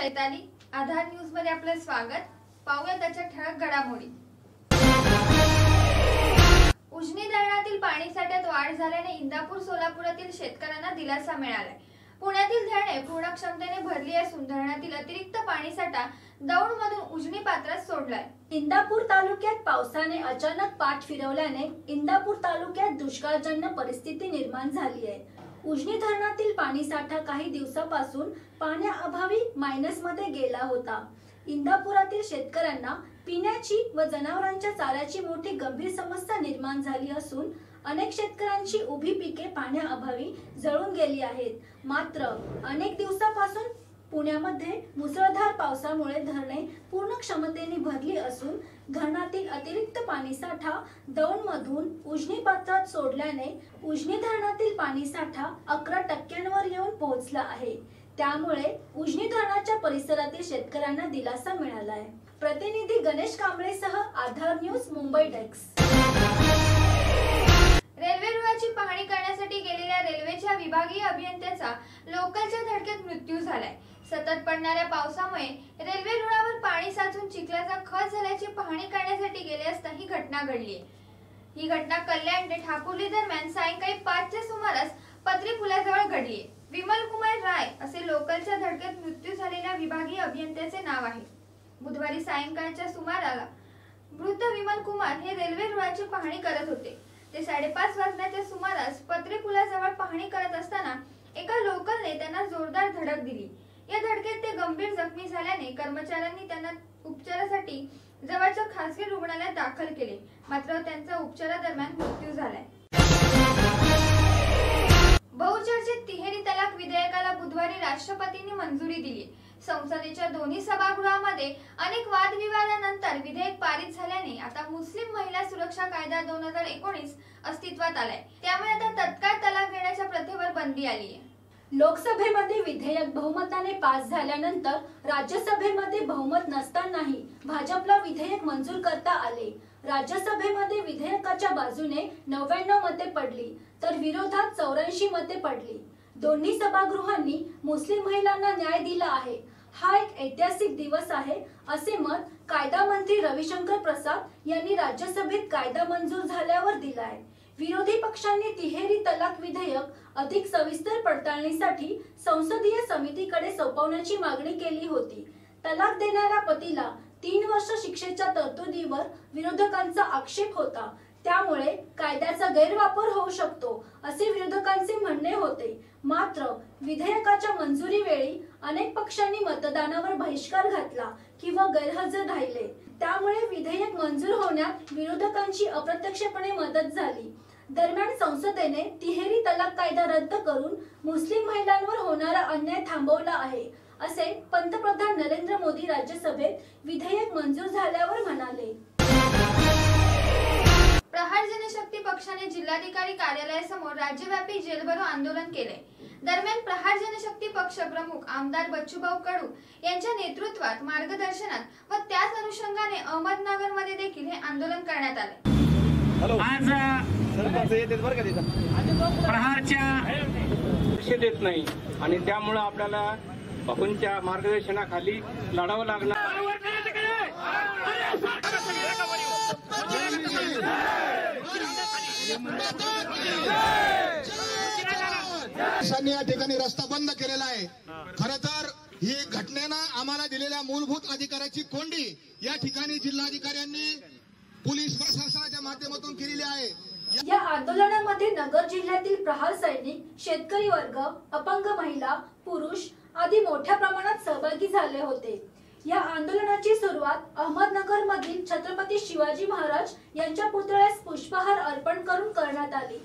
चैताली आधार न्यूजमध्ये आपलं स्वागत. पाहूया त्याच्या ठळक घडामोडी. उजनी धरणातील पाणी साठ्यात वाढ झाल्याने इंदापूर सोलापुरातील शेतकऱ्यांना दिलासा मिळालाय. पुण्यातील धरणे पूर्ण क्षमतेने भरली असून धरणातील अतिरिक्त पाणीसाठा दौंड मधून उजनी पात्रात सोडलाय. इंदापूर तालुक्यात पावसाने अचानक पाठ फिरवल्याने इंदापूर तालुक्यात दुष्काळजन्य परिस्थिती निर्माण झाली आहे. उजनी धरणातील पाणीसाठा काही दिवसापासून पाण्याअभावी मायनसमध्ये गेला होता. इंदापुरातील शेतकऱ्यांना पिण्याची व जनावरांच्या चाऱ्याची मोठी गंभीर समस्या निर्माण झाली असून अनेक शेतकऱ्यांची उभी पिके पाण्याअभावी जळून गेली आहेत. मात्र अनेक दिवसापासून पुण्यामध्ये मुसळधार पावसामुळे धरणे पूर्ण क्षमतेने भरली असून धरणातील अतिरिक्त पाणीसाठा दौंड मधून उजनी पात्रात सोडल्याने उजनी धरणातील पाणीसाठा अकरा टक्क्यांवर येऊन पोहोचला आहे. त्यामुळे उजनी धरणाच्या परिसरातील शेतकऱ्यांना दिलासा मिळाला आहे प्रतिनिधी Ganesh कांबळेसह Aadhaar news Mumbai desk. Railway रुळाची पाहणी करण्यासाठी गेलेल्या रेल्वेच्या विभागीय अभियंत्याचा लोकलच्या धडकेत मृत्यू झालाय. सतत पडणाऱ्या पावसामुळे रेल्वे रुळावर पाणी साचून चिखलाचा खच झाल्याची पाहणी करण्यासाठी गेले असता ही घटना घडली. ही घटना कल्याण ते ठाकुर्ली दरम्यान सायंकाळी पाचच्या सुमारास पत्री पुलाजवळ घडली. विमल कुमार राय असे लोकलच्या धडकेत मृत्यू झालेल्या विभागीय अभियंत्याचे नाव आहे. बुधवारी सायंकाळच्या सुमाराला मृत विमल कुमार हे रेल्वे रुळाची पाहणी करत होते. ते साडेपाच वाजण्याच्या सुमारास पत्री पुलाजवळ पाहणी करत असताना एका लोकलने त्यांना जोरदार धडक दिली. या धडकेत ते गंभीर जखमी झाल्याने कर्मचाऱ्यांनी त्यांना उपचारासाठी जवळच्या खासगी रुग्णालयात दाखल केले. मात्र त्यांचा उपचारादरम्यान मृत्यू झालाय. बहुचर्चित तिहेरी तलाक विधेयकाला बुधवारी राष्ट्रपतींनी मंजुरी दिली. संसदेच्या दोन्ही सभागृहामध्ये अनेक वादविवादानंतर विधेयक पारित झाल्याने आता मुस्लिम महिला सुरक्षा कायदा दोन हजार एकोणीस अस्तित्वात आलाय. त्यामुळे आता तत्काळ तलाक देण्याच्या प्रथेवर बंदी आली आहे लोकसभेमध्ये विधेयक बहुमताने पास झाल्यानंतर राज्यसभेमध्ये बहुमत नसतानाही भाजपला विधेयक मंजूर करता आले. राज्यसभेमध्ये विधेयकाच्या बाजूने नव्याण्णव मते पडली तर विरोधात चौऱ्याऐंशी मते पडली. दोन्ही सभागृहांनी मुस्लिम महिलांना न्याय दिला आहे. हा एक ऐतिहासिक दिवस आहे असे मत कायदा मंत्री रविशंकर प्रसाद यांनी राज्यसभेत कायदा मंजूर झाल्यावर दिला आहे विरोधी पक्षांनी तिहेरी तलाक विधेयक अधिक सविस्तर पडताळणीसाठी संसदीय समितीकडे सोपवण्याची मागणी केली होती. तलाक देणाऱ्या पतीला तीन वर्ष शिक्षेच्या तरतुदीवर विरोधकांचा आक्षेप होता. त्यामुळे कायद्याचा गैरवापर होऊ शकतो असे विरोधकांचे म्हणणे होते. मात्र विधेयकाच्या मंजुरी वेळी अनेक पक्षांनी मतदानावर बहिष्कार घातला किंवा गैरहजर राहिले. त्यामुळे विधेयक मंजूर होण्यात विरोधकांची अप्रत्यक्षपणे मदत झाली. दरम्यान संसदेने तिहेरी तलाक कायदा रद्द करून मुस्लिम महिलांवर होणारा अन्याय थांबवला आहे असे पंतप्रधान नरेंद्र मोदी राज्यसभेत विधेयक मंजूर झाल्यावर म्हणाले. प्रहार जनशक्ती पक्षाने जिल्हाधिकारी कार्यालयासमोर राज्यव्यापी जेलभरो आंदोलन केले. दरम्यान प्रहार जनशक्ती पक्ष प्रमुख आमदार बच्चूभाऊ कडू यांच्या नेतृत्वात मार्गदर्शनात व त्याच अनुषंगाने अहमदनगरमध्ये देखील हे आंदोलन करण्यात आले. आज सरपंच येतात बरं का तिथं? प्रहारच्या लक्ष देत नाही. आणि त्यामुळं आपल्याला भाऊंच्या मार्गदर्शनाखाली लढावं लागणार. पोलिसांनी या ठिकाणी रस्ता बंद केलेला आहे. खर तर ही घटनेनं आम्हाला दिलेल्या मूलभूत अधिकाराची कोंडी या ठिकाणी जिल्हाधिकाऱ्यांनी पोलीस प्रशासनाच्या माध्यमातून केलेली आहे. या आंदोलनामध्ये नगर जिल्ह्यातील प्रहार सैनिक शेतकरी वर्ग अपंग महिला पुरुष आदी मोठ्या प्रमाणात सहभागी झाले होते. या आंदोलनाची सुरुवात अहमदनगर मधील छत्रपती शिवाजी महाराज यांच्या पुतळ्यास पुष्पहार अर्पण करून करण्यात आली.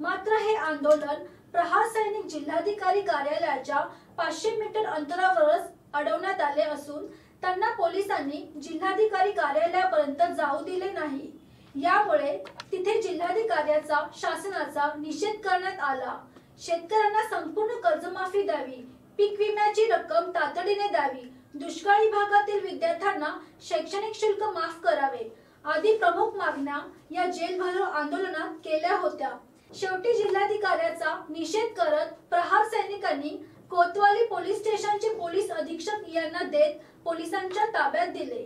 मात्र हे आंदोलन प्रहार सैनिक जिल्हाधिकारी कार्यालयाच्या पाचशे मीटर अंतरावरच अडवण्यात आले असून त्यांना पोलिसांनी जिल्हाधिकारी कार्यालयापर्यंत जाऊ दिले नाही. यामुळे तिथे जिल्हाधिकाऱ्याचा शासनाचा निषेध करण्यात आला. शेतकऱ्यांना संपूर्ण कर्जमाफी द्यावी पीक विम्याची रक्कम तातडीने द्यावी दुष्काळी भागातील विद्यार्थ्यांना शैक्षणिक शुल्क माफ करावे आदी प्रमुख मागण्या या जेल भरो आंदोलनात केल्या होत्या. शेवटी जिल्हाधिकाऱ्याचा निषेध करत प्रहार सैनिकांनी कोतवाली पोलीस स्टेशनचे पोलीस अधीक्षक यांना देत पोलिसांच्या ताब्यात दिले.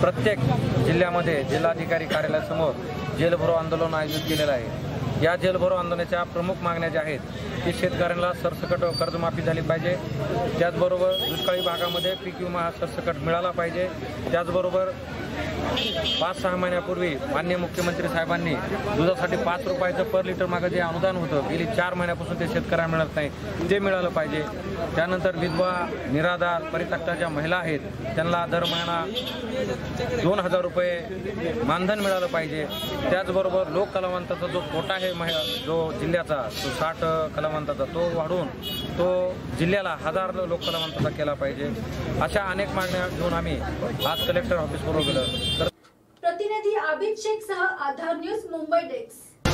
प्रत्येक जिल्ह्यामध्ये जिल्हाधिकारी कार्यालयासमोर जेलभरो आंदोलन आयोजित केलेलं आहे. या जेलभरो आंदोलनाच्या प्रमुख मागण्या ज्या आहेत की शेतकऱ्यांना सरसकट कर्जमाफी झाली पाहिजे. त्याचबरोबर दुष्काळी भागामध्ये पीक विमा हा सरसकट मिळाला पाहिजे. त्याचबरोबर पाच सहा महिन्यापूर्वी मान्य मुख्यमंत्री साहेबांनी दुधासाठी पाच रुपयाचं पर लिटर मागं जे अनुदान होतं गेली चार महिन्यापासून ते शेतकऱ्यांना मिळत नाही ते मिळालं पाहिजे. त्यानंतर विधवा निराधार परित्यक्ता ज्या महिला आहेत त्यांना दर महिना दोन हजार रुपये मानधन मिळालं पाहिजे. त्याचबरोबर लोक कलावंताचा जो कोटा आहे महिला जो जिल्ह्याचा तो साठ कलावंताचा तो वाढवून तो जिल्ह्याला हजार लोक कलावंताचा केला पाहिजे. अशा अनेक मागण्या घेऊन आम्ही आज कलेक्टर ऑफिसबरोबर गेलो प्रतिनिधी आबिद शेख सह आधार न्यूज मुंबई डेस्क.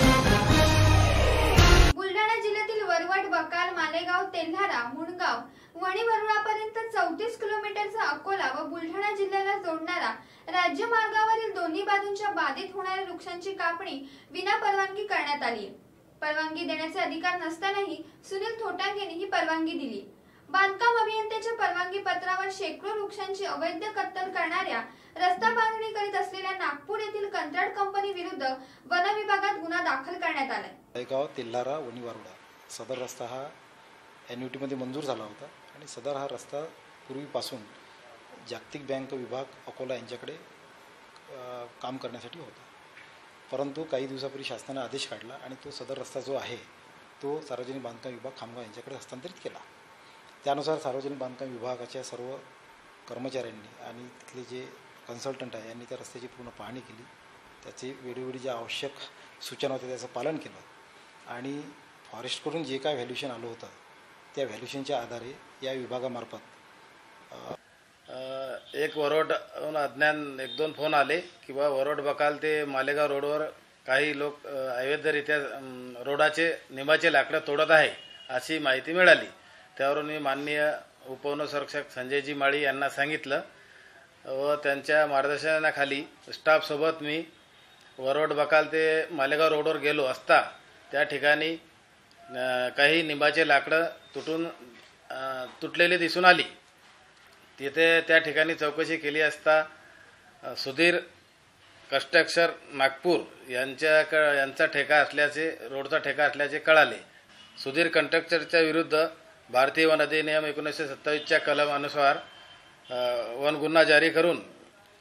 बुलढाणा जिल्ह्यातील वरवट बकाल मालेगाव तेल्हारा मुणगाव वणी वरुळापर्यंत चौतीस किलोमीटरचा अकोला व बुलढाणा जिल्ह्याला जोडणारा राज्य मार्गावरील दोन्ही बाजूंच्या बाधित होणाऱ्या वृक्षांची कापणी विना परवानगी करण्यात आली परवानगी देण्याचे अधिकार नसतानाही सुनील थोटांगेने ही परवानगी दिली. बांधकाम अभियंत्याच्या परवानगी पत्रावर शेकडो वृक्षांची अवैध कत्तल करणाऱ्या रस्ता बांधणी करीत असलेल्या नागपूर येथील कंत्राट कंपनी विरुद्ध वन विभागात गुन्हा दाखल करण्यात आलाय. नायगाव तेल्हारा वणी सदर रस्ता हा एन्युटीमध्ये मंजूर झाला होता आणि सदर हा रस्ता पूर्वीपासून जागतिक बँक विभाग अकोला यांच्याकडे काम करण्यासाठी होता. परंतु काही दिवसापूर्वी शासनाने आदेश काढला आणि तो सदर रस्ता जो आहे तो सार्वजनिक बांधकाम विभाग खामगाव यांच्याकडे हस्तांतरित केला. त्यानुसार सार्वजनिक बांधकाम विभागाच्या सर्व कर्मचाऱ्यांनी आणि तिथले जे कन्सल्टंट आहे यांनी त्या रस्त्याची पूर्ण पाहणी केली. त्याची वेळोवेळी ज्या आवश्यक सूचना होत्या त्याचं पालन केलं. आणि फॉरेस्टकडून जे काय व्हॅल्युशन आलं होतं त्या व्हॅल्युशनच्या आधारे या विभागामार्फत एक वरोड अज्ञान एक दोन फोन आले किंवा वरोड बकाल ते मालेगाव रोडवर काही लोक अवैधरित्या रोडाचे निंबाचे लाकडं तोडत आहे अशी माहिती मिळाली. त्यावरून मी माननीय उपवनसंरक्षक संजयजी माळी यांना सांगितलं व त्यांच्या मार्गदर्शनाखाली स्टाफसोबत मी वरोड बकाल ते मालेगाव रोडवर गेलो असता त्या ठिकाणी काही निंबाचे लाकडं तुटून तुटलेली दिसून आली. तिथे त्या ठिकाणी चौकशी केली असता सुधीर कष्टक्षर नागपूर यांच्या क यांचा ठेका असल्याचे रोडचा ठेका असल्याचे कळाले. सुधीर कंट्रक्चरच्या विरुद्ध भारतीय वन अधिनियम एकोणीसशे सत्तावीसच्या कलमानुसार वन गुन्हा जारी करून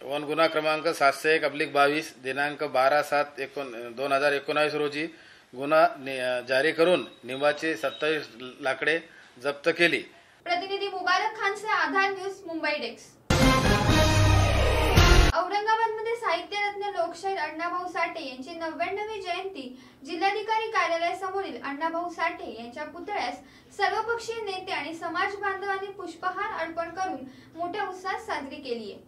वन गुन्हा क्रमांक सातशे एक अब्लिक बावीस दिनांक बारा सात एकोण दोन हजार एकोणावीस रोजी गुन्हा जारी करून निंबाची सत्तावीस लाकडे जप्त केली. प्रतिनिधी मुबारक खानचे आधार न्यूज मुंबई डेस्क. औरंगाबादमध्ये साहित्यरत्न लोकशाहीर अण्णाभाऊ साठे यांची नव्याण्णवी जयंती जिल्हाधिकारी कार्यालयासमोरील अण्णाभाऊ साठे यांच्या पुतळ्यास सर्वपक्षीय नेते आणि समाज बांधवांनी पुष्पहार अर्पण करून मोठ्या उत्साहात साजरी केली आहे.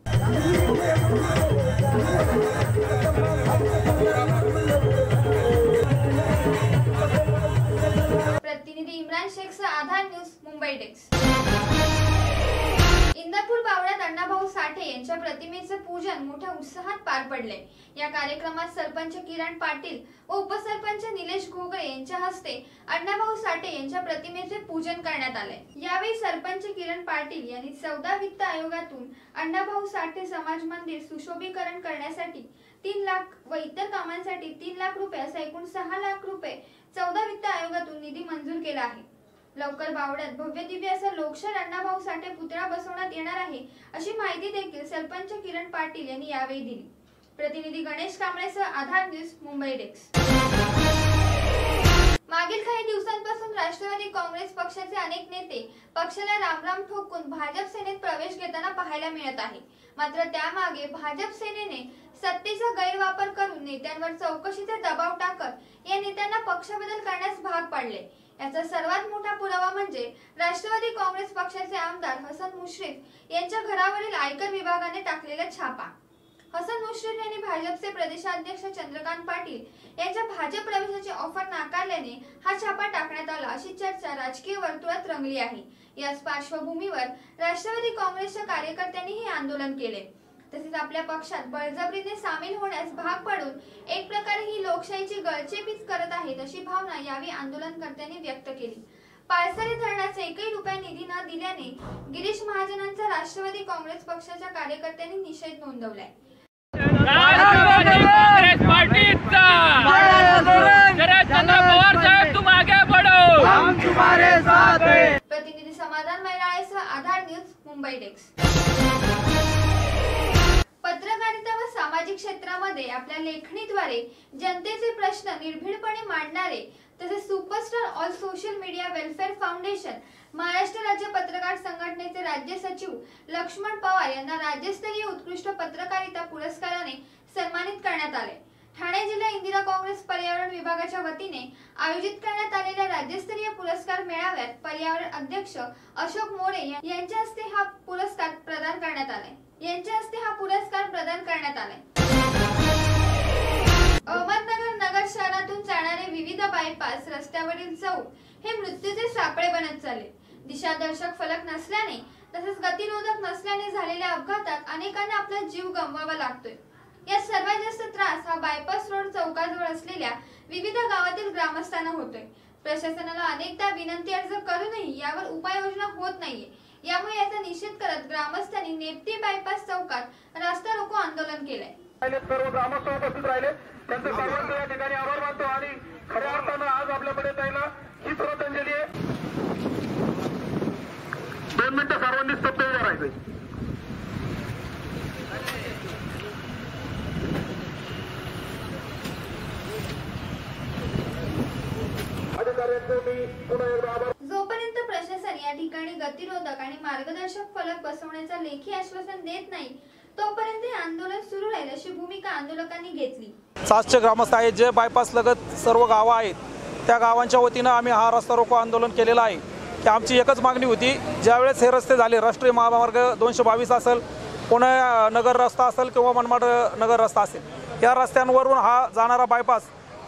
प्रतिनिधी इम्रान शेखचा आधार न्यूज मुंबई डेस्क. इंदापूर बावड्यात अण्णाभाऊ साठे यांच्या प्रतिमेचे पूजन मोठ्या उत्साहात पार पडले. या कार्यक्रमात सरपंच किरण पाटील व उपसरपंच निलेश घोगळे यांच्या हस्ते अण्णाभाऊ साठे यांच्या प्रतिमेचे पूजन करण्यात आले. यावेळी सरपंच किरण पाटील यांनी चौदा वित्त आयोगातून अण्णाभाऊ साठे समाज मंदिर सुशोभीकरण करण्यासाठी तीन लाख व इतर कामांसाठी तीन लाख रुपये असा एकूण सहा लाख रुपये चौदा वित्त आयोगातून निधी मंजूर केला आहे. लवकर बावड्यात. भव्य दिव्य असा लोकशाहीर अण्णाभाऊ साठे पुतळा बसवण्यात येणार आहे अशी माहिती देखील सरपंच किरण पाटील यांनी यावेळी दिली. प्रतिनिधी गणेश कांबळेसह आधार न्यूज मुंबई डेस्क. मागील काही दिवसांपासून राष्ट्रवादी काँग्रेस पक्षाचे अनेक नेते पक्षाला रामराम ठोकून भाजप सेनेत प्रवेश घेताना पाहायला मिळत आहे. मात्र त्यामागे भाजप सेनेने सत्तेचा गैरवापर करून नेत्यांवर चौकशीचा दबाव टाकत या नेत्यांना पक्षबदल करण्यास भाग पाडले. याचा सर्वात मोठा पुरावा म्हणजे राष्ट्रवादी काँग्रेस पक्षाचे आमदार हसन मुश्रीफ यांच्या घरावरील आयकर विभागाने टाकलेला छापा. हसन मुश्रीफ यांनी भाजपचे प्रदेशाध्यक्ष चंद्रकांत पाटील यांच्या भाजप प्रवेशाची ऑफर नाकारल्याने हा छापा टाकण्यात आला अशी चर्चा राजकीय वर्तुळात रंगली आहे. याच पार्श्वभूमीवर राष्ट्रवादी काँग्रेसच्या कार्यकर्त्यांनी हे आंदोलन केले. तसेच आपल्या पक्षात बळजबरीने सामील होण्यास भाग पाडून एक प्रकारे ही लोकशाहीची गळचेपीच करत आहेत अशी भावना यावेळी आंदोलनकर्त्यांनी व्यक्त केली. पाळसरे धरणाचे एकही रुपया निधी न दिल्याने गिरीश महाजनांचा राष्ट्रवादी काँग्रेस पक्षाच्या कार्यकर्त्यांनी निषेध नोंदवलाय. कांग्रेस पार्टीचा! शरदचंद्र पवार साहेब तुम आगे बढ़ो प्रतिनिधी समाधान मैराळेसह आधार न्यूज मुंबई डेस्क. पत्रकारिता व सामाजिक क्षेत्रामध्ये आपल्या लेखणीद्वारे जनतेचे प्रश्न निर्भीडपणे मांडणारे तसेच superstar all social media welfare foundation Maharashtra राज्य पत्रकार संघटनेचे राज्य सचिव लक्ष्मण पवार यांना राज्यस्तरीय उत्कृष्ट पत्रकारिता पुरस्काराने सन्मानित करण्यात आले. ठाणे जिल्हा इंदिरा काँग्रेस पर्यावरण विभागाच्या वतीने आयोजित करण्यात आलेल्या राज्यस्तरीय पुरस्कार मेळाव्यात पर्यावरण अध्यक्ष अशोक मोरे यांच्या हस्ते हा पुरस्कार प्रदान करण्यात आला. यांच्या हस्ते हा पुरस्कार प्रदान करण्यात आलाय. अहमदनगर नगर शहरातून जाणारे विविध बायपास रस्त्यावरील चौक हे मृत्यूचे सापळे बनत चालले. दिशादर्शक फलक नसल्याने तसेच गतिरोधक नसल्याने झालेल्या अपघातात अनेकांना आपला जीव गमवावा लागतोय. यात सर्वात जास्त त्रास हा बायपास रोड चौकाजवळ असलेल्या विविध गावातील ग्रामस्थांना होतोय. प्रशासनाला अनेकदा विनंती अर्ज करूनही यावर उपाययोजना होत नाहीये. यामुळे याचा निषेध करत ग्रामस्थांनी नेपते बायपास चौकात रास्ता रोको आंदोलन केलंय. सर्व ग्रामस्थ उपस्थित राहिले. त्यांचे सर्वांचे या ठिकाणी आभार मानतो आणि खऱ्या अर्थानं आज आपल्याकडे जायला ही श्रद्धांजली आहे. दोन मिनिटं सर्वांनी स्तब्ध उभं राहायचं अधिकाऱ्यांचे मी पुन्हा एकदा आभार या ठिकाणी गतिरोधक आणि मार्गदर्शक फलक बसवण्याचा लेखी आश्वासन देत नाही तोपर्यंत हे आंदोलन सुरू राहील अशी भूमिका आंदोलकांनी घेतली. सातशे ग्रामस्थ आहेत जे बायपास लगत सर्व गावं आहेत. त्या गावांच्या वतीनं आम्ही हा रस्ता रोको आंदोलन केलेलं आहे. की आमची एकच मागणी होती ज्यावेळेस हे रस्ते झाले राष्ट्रीय महामार्ग दोनशे बावीस असेल पुणे नगर रस्ता असेल किंवा मनमाड नगर रस्ता असेल या रस्त्यांवरून हा जाणारा बायपास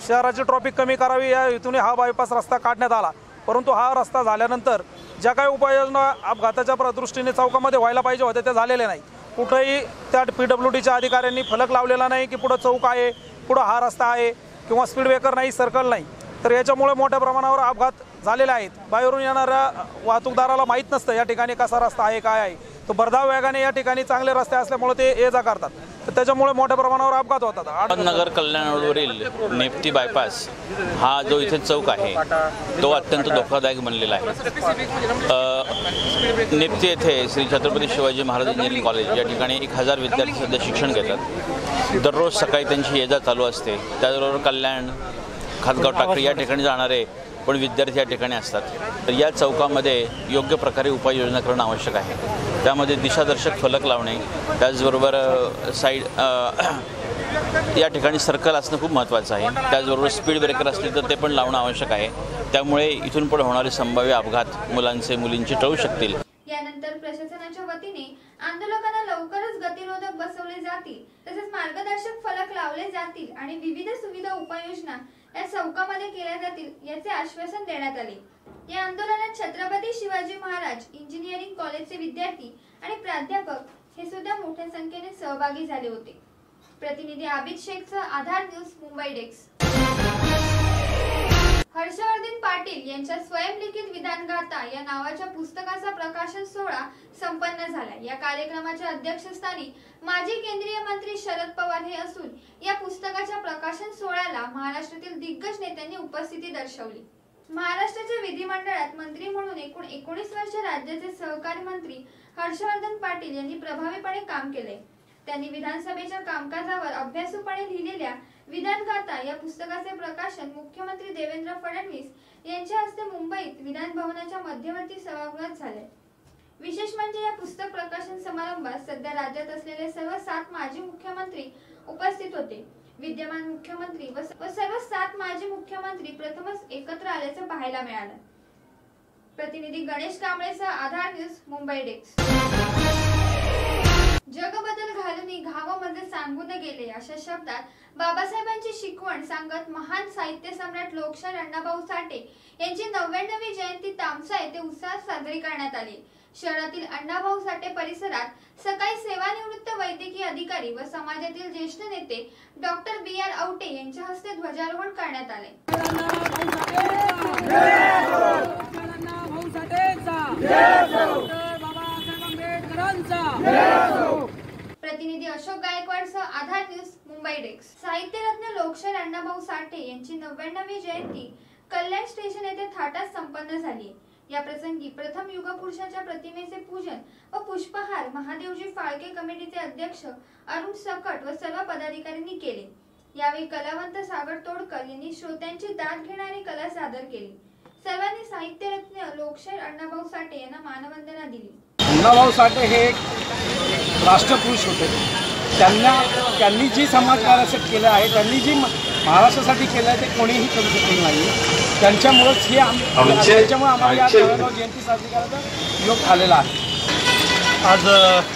शहराची ट्रॉफिक कमी करावी या हेतूने हा बायपास रस्ता काढण्यात आला. परंतु हा रस्ता झाल्यानंतर ज्या काही उपाययोजना अपघाताच्या प्रदृष्टीने चौकामध्ये व्हायला पाहिजे होत्या त्या झालेल्या नाही. कुठंही त्या पी डब्ल्यू डीच्या अधिकाऱ्यांनी फलक लावलेला नाही की पुढं चौक आहे पुढं हा रस्ता आहे किंवा स्पीड ब्रेकर नाही सर्कल नाही. तर याच्यामुळे मोठ्या प्रमाणावर अपघात झालेले आहेत. बाहेरून येणाऱ्या वाहतूकदाराला माहीत नसतं या ठिकाणी कसा रस्ता आहे काय आहे. तो भरधाव वेगाने या ठिकाणी चांगले रस्ते असल्यामुळे ते ये जा करतात. त्याच्यामुळे मोठ्या प्रमाणावर अपघात होतात. नगर कल्याण रोडवरील नेप्ती बायपास हा जो इथे चौक आहे तो अत्यंत धोकादायक बनलेला आहे. नेप्ती येथे श्री छत्रपती शिवाजी महाराज इंजिनिअरिंग कॉलेज या ठिकाणी एक हजार विद्यार्थी सध्या शिक्षण घेतात. दररोज सकाळी त्यांची ये जा चालू असते. त्याचबरोबर कल्याण खातगाव टाकळी या ठिकाणी जाणारे पण विद्यार्थी या ठिकाणी असतात. तर या चौकामध्ये योग्य प्रकारे उपाययोजना करणं आवश्यक आहे. त्यामध्ये दिशादर्शक फलक लावणे त्याचबरोबर साईड या ठिकाणी सर्कल असणं खूप महत्त्वाचं आहे. त्याचबरोबर स्पीड ब्रेकर असतील तर ते पण लावणं आवश्यक आहे. त्यामुळे इथून पण होणारे संभाव्य अपघात मुलांचे मुलींचे टळू शकतील. यानंतर प्रशासनाच्या वतीने आंदोलकांना लवकरच गतिरोधक बसवले जातील. तसेच मार्गदर्शक फलक लावले जातील आणि विविध सुविधा उपाययोजना या चौकामध्ये केल्या जातील याचे आश्वासन देण्यात आले. या आंदोलनात छत्रपती शिवाजी महाराज इंजिनिअरिंग कॉलेजचे विद्यार्थी आणि प्राध्यापक हे सुद्धा मोठ्या संख्येने सहभागी झाले होते. प्रतिनिधी आबिद शेखचं आधार न्यूज मुंबई डेस्क. हर्षवर्धन पाटील यांच्या स्वयंलिखित विधानगाथा या नावाच्या पुस्तकाचा प्रकाशन सोहळा संपन्न झाला. या कार्यक्रमाच्या अध्यक्षस्थानी माजी केंद्रीय मंत्री शरद पवार हे असून या पुस्तकाच्या प्रकाशन सोहळ्याला महाराष्ट्रातील दिग्गज नेत्यांनी उपस्थिती दर्शवली. महाराष्ट्राच्या विधिमंडळात मंत्री म्हणून एकूण एकोणीस वर्ष राज्याचे सहकारी मंत्री हर्षवर्धन पाटील यांनी प्रभावीपणे काम केले. त्यांनी विधानसभेच्या कामकाजावर अभ्यासूपणे लिहिलेल्या विधानगाथा या पुस्तकाचे प्रकाशन मुख्यमंत्री देवेंद्र फडणवीस यांच्या हस्ते मुंबईत विधान भवनाच्या मध्यवर्ती सभागृहात झाले. विशेष म्हणजे या पुस्तक प्रकाशन समारंभात सध्या राज्यात असलेले सर्व सात माजी मुख्यमंत्री उपस्थित होते. विद्यमान मुख्यमंत्री व व सर्व सात माजी मुख्यमंत्री प्रथमच एकत्र आल्याचं पाहायला मिळालं. प्रतिनिधी गणेश कांबळेसह आधार न्यूज मुंबई डेस्क. जगबदल घालून घावामध्ये सांगून गेले अशा शब्दात बाबासाहेबांची शिकवण सांगत महान साहित्य सम्राट लोकशाहीर अण्णाभाऊ साठे यांची नव्याण्णवी जयंती तामसा येथे उत्साहात साजरी करण्यात आली शहरातील अण्णाभाऊ साठे परिसरात सकाळी सेवानिवृत्त वैद्यकीय अधिकारी व समाजातील ज्येष्ठ नेते डॉक्टर बी आर आवटे यांच्या हस्ते ध्वजारोहण करण्यात आले प्रतिनिधी अशोक गायकवाडसह आधार न्यूज मुंबई डेस्क. साहित्यरत्न लोकशाहीर अण्णाभाऊ साठे यांची नव्याण्णवी जयंती कल्याण स्टेशन येथे थाटात संपन्न झाली या प्रसंगी प्रथम युगपुरुषाच्या प्रतिमेचे पूजन व पुष्पहार महादेवजी फाळके कमिटीचे अध्यक्ष अरुण सकट व सर्व पदाधिकाऱ्यांनी केले. यावेळी कलावंत सागर तोडकर यांनी श्रोत्यांची दाद घेणारी कला सादर केली. सर्वांनी साहित्यरत्न लोकशाहीर अण्णाभाऊ साठे यांना मानवंदना दिली. अण्णाभाऊ साठे हे एक राष्ट्रपुरुष होते. त्यांना त्यांनी जी समाजकार्यासाठी केलं आहे त्यांनी जी म- महाराष्ट्रासाठी केलं आहे ते कोणीही करू शकलं नाही. त्यांच्यामुळंच हे आम त्याच्यामुळे आम्हाला या तळेगाव जयंती साजरी करायचा योग आलेला आहे. आज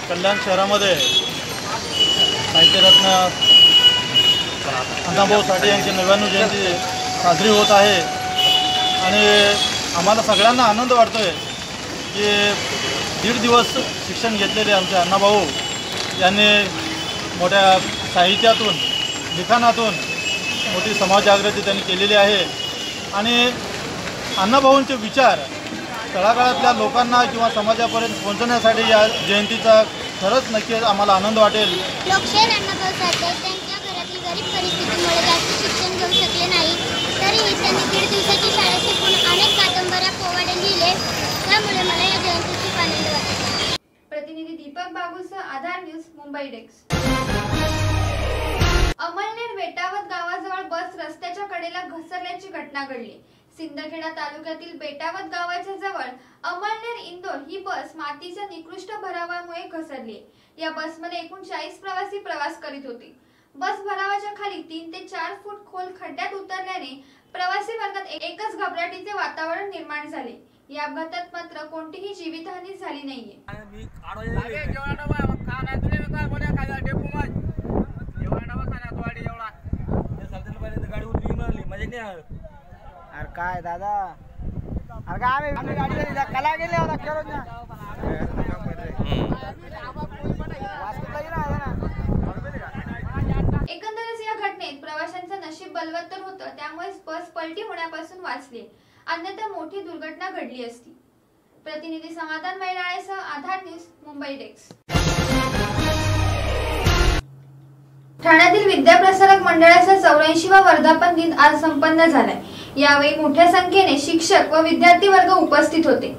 कल्याण शहरामध्ये साहित्यरत्न अण्णाभाऊ साठे यांची नव्याण्णव जयंती साजरी होत आहे. आणि आम्हाला सगळ्यांना आनंद वाटतो आहे की दीड दिवस शिक्षण घेतलेले आमचे अण्णाभाऊ. यांनी मोठ्या साहित्यातून लिखाणातून मोठी समाजजागृती त्यांनी केलेली आहे. आणि अण्णाभाऊंचे विचार तळागाळातल्या लोकांना किंवा समाजापर्यंत पोहोचवण्यासाठी या जयंतीचा खरंच नक्कीच आम्हाला आनंद वाटेल लोकशाहीर अण्णाभाऊ साठे त्यांच्या घरातील गरीब परिस्थितीमुळे जास्त शिक्षण घेऊ शकले नाही तरीही त्यांनी दीड दिवसाची शाळा शिकून अनेक कादंबऱ्या पोवाडे लिहिले त्यामुळे मला या जयंतीची खूप आनंद वाटतो प्रतिनिधी दीपक बाबूसह आधार न्यूज मुंबई डेक्स अमळनेर बेटावत गावाजवळ बस रस्त्याच्या कडेला घसरल्याची घटना घडली. सिंदखेडा तालुक्यातील बेटावत गावाच्या जवळ अमळनेर इंदोर ही बस मातीच्या निकृष्ट भरावामुळे घसरली. या बसमध्ये एकूण चाळीस प्रवासी प्रवास करीत होते. बस भरावाच्या खाली तीन ते चार फूट खोल खड्ड्यात उतरल्याने प्रवासी वर्गात एकच घबराटीचे वातावरण निर्माण झाले. या अपघातात मात्र कोणतीही जीवितहानी झाली नाहीये. अरे काय दादा? अरे काय आम्ही गाडी कला गेले होता ना एकंदरच या घटनेत प्रवाशांचं नशीब बलवत्तर होतं त्यामुळे बस पलटी होण्यापासून वाचली. अन्यथा मोठी दुर्घटना घडली असती. प्रतिनिधी समाधान मैराळेसह आधार न्यूज मुंबई डेस्क. ठाण्यातील विद्याप्रसारक मंडळाचा चौऱ्याऐंशीवा वर्धापन दिन आज संपन्न झालाय. यावेळी मोठ्या संख्येने शिक्षक व विद्यार्थी वर्ग उपस्थित होते.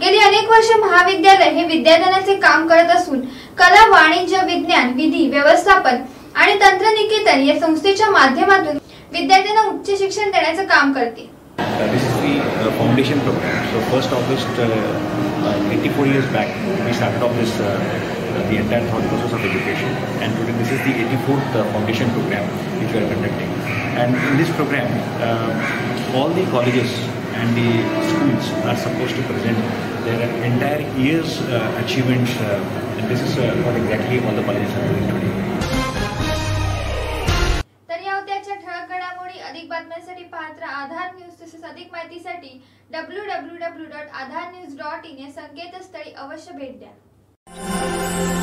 गेली अनेक वर्ष महाविद्यालय हे विद्यादानाचे काम करत असून कला वाणिज्य विज्ञान विधी व्यवस्थापन आणि तंत्रनिकेतन या संस्थेच्या माध्यमातून विद्यार्थ्यांना उच्च शिक्षण देण्याचं काम करते. Uh, foundation program. So first August, uh, uh, 84 years back, we started off this uh, the entire thought process of education, and today this is the 84th uh, foundation program which we are conducting. And in this program, all the colleges and the schools are supposed to present their entire year's achievements, and this is what exactly all the colleges are doing today. अधिक माहितीसाठी W W W dot Aadhaar news dot in या संकेतस्थळी अवश्य भेट द्या.